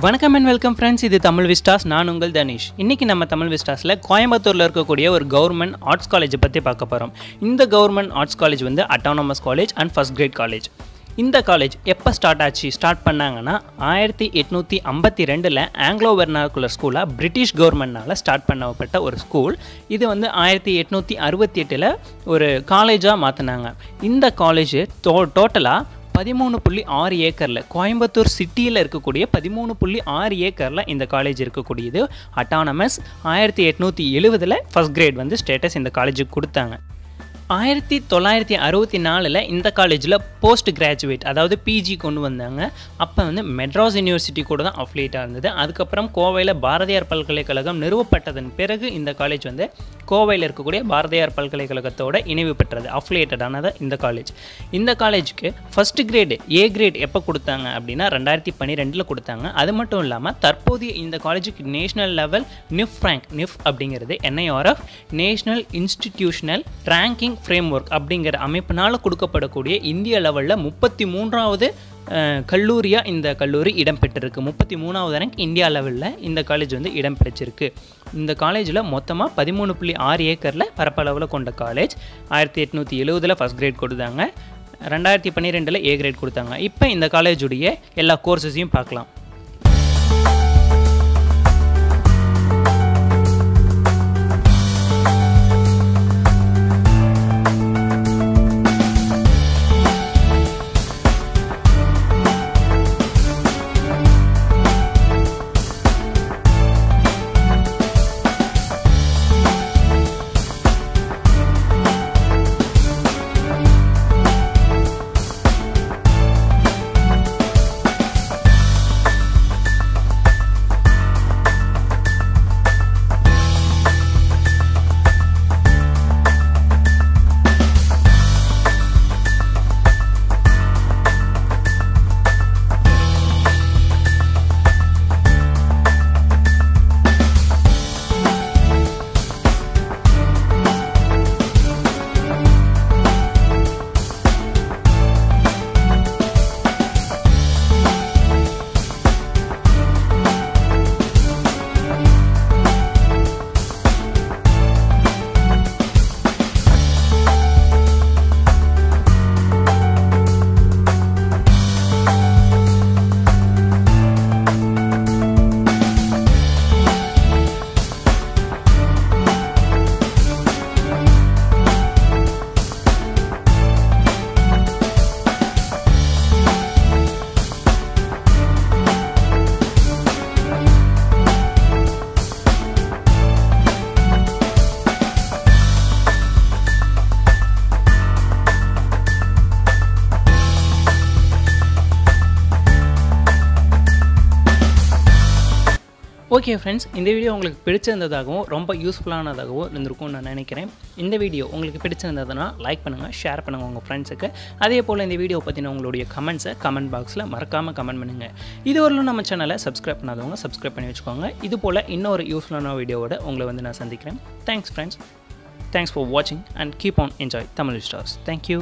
வணக்கம் and welcome friends இது Tamil Vistas நான் உங்கள் தனிஷ். இன்றைக்கி நம்ம தமிழ் விஸ்டாஸில் கோயம்புத்தூரில் இருக்கக்கூடிய ஒரு கவர்மெண்ட் ஆர்ட்ஸ் காலேஜை பற்றி பார்க்க போகிறோம் இந்த கவர்மெண்ட் ஆர்ட்ஸ் காலேஜ் வந்து autonomous college and first grade college இந்த காலேஜ் எப்போ ஸ்டார்ட் ஆச்சு? ஸ்டார்ட் பண்ணாங்கன்னா ஆயிரத்தி எட்நூற்றி ஐம்பத்தி ரெண்டில் ஆங்கிலோ வெர்னாக்குலர் ஸ்கூலாக பிரிட்டிஷ் கவர்மெண்ட்னால் ஸ்டார்ட் பண்ணப்பட்ட ஒரு ஸ்கூல் இது வந்து ஆயிரத்தி எட்நூற்றி அறுபத்தி எட்டில் ஒரு காலேஜாக மாற்றினாங்க இந்த காலேஜ் டோ டோட்டலாக பதிமூணு புள்ளி ஆறு ஏக்கரில் கோயம்புத்தூர் சிட்டியில் இருக்கக்கூடிய பதிமூணு புள்ளி ஆறு ஏக்கரில் இந்த காலேஜ் இருக்கக்கூடியது. அட்டானமஸ் ஆயிரத்தி எட்நூற்றி எழுவதில் ஃபஸ்ட் கிரேட் வந்து ஸ்டேட்டஸ் இந்த காலேஜுக்கு கொடுத்தாங்க. ஆயிரத்தி தொள்ளாயிரத்தி அறுபத்தி நாலில் இந்த காலேஜில் போஸ்ட் கிராஜுவேட் அதாவது பிஜி கொண்டு வந்தாங்க. அப்போ வந்து மெட்ராஸ் யூனிவர்சிட்டி கூட தான் அஃப்லேட்டாக இருந்தது. அதுக்கப்புறம் கோவையில் பாரதியார் பல்கலைக்கழகம் நிறுவப்பட்டதன் பிறகு இந்த காலேஜ் வந்து கோவையில் இருக்கக்கூடிய பாரதியார் பல்கலைக்கழகத்தோட இணைவு பெற்றது அஃப்லேட்டடானது இந்த காலேஜ் இந்த காலேஜுக்கு ஃபஸ்ட் கிரேடு ஏ கிரேட் எப்போ கொடுத்தாங்க அப்படின்னா ரெண்டாயிரத்தி பன்னிரெண்டில் கொடுத்தாங்க. அது மட்டும் இல்லாமல் தற்போதைய இந்த காலேஜுக்கு நேஷனல் லெவல் நிஃப் ரேங்க் நிஃப் அப்படிங்கிறது NIRF national institutional ranking framework அப்படிங்கிற அமைப்பினால் கொடுக்கப்படக்கூடிய இந்திய லெவலில் முப்பத்தி மூன்றாவது கல்லூரியாக இந்த கல்லூரி இடம் பெற்றிருக்கு முப்பத்தி மூணாவது ரேங்க் இந்தியா லெவலில் இந்த காலேஜ் வந்து இடம் பிடிச்சிருக்கு. இந்த காலேஜில் மொத்தமாக பதிமூணு புள்ளி ஆறு ஏக்கரில் பரப்பளவில் கொண்ட காலேஜ் ஆயிரத்தி எட்நூற்றி எழுவதில் ஃபஸ்ட் கிரேட் கொடுத்தாங்க. ரெண்டாயிரத்தி பன்னிரெண்டில் ஏ கிரேட் கொடுத்தாங்க. இப்போ இந்த காலேஜுடைய எல்லா கோர்சஸையும் பார்க்கலாம். ஓகே ஃப்ரெண்ட்ஸ் இந்த வீடியோ உங்களுக்கு பிடிச்சிருந்ததாகவும் ரொம்ப யூஸ்ஃபுல்லானதாகவும் இருந்திருக்கும்னு நான் நினைக்கிறேன். இந்த வீடியோ உங்களுக்கு பிடிச்சிருந்ததுன்னா லைக் பண்ணுங்கள் ஷேர் பண்ணுங்கள் உங்கள் ஃப்ரெண்ட்ஸுக்கு அதே போல் இந்த வீடியோ பற்றின உங்களுடைய கமெண்ட்ஸை கமெண்ட் பாக்ஸில் மறக்காமல் கமெண்ட் பண்ணுங்கள் இதுவரையிலும் நம்ம சேனலை சப்ஸ்கிரைப் பண்ணாதவங்க சப்ஸ்கிரைப் பண்ணி வச்சுக்கோங்க. இது போல் இன்னொரு யூஸ்ஃபுல்லான வீடியோவோட உங்களை வந்து நான் சந்திக்கிறேன். தேங்க்ஸ் ஃப்ரெண்ட்ஸ் தேங்க்ஸ் ஃபார் வாட்சிங் and keep on enjoy Tamil stars thank you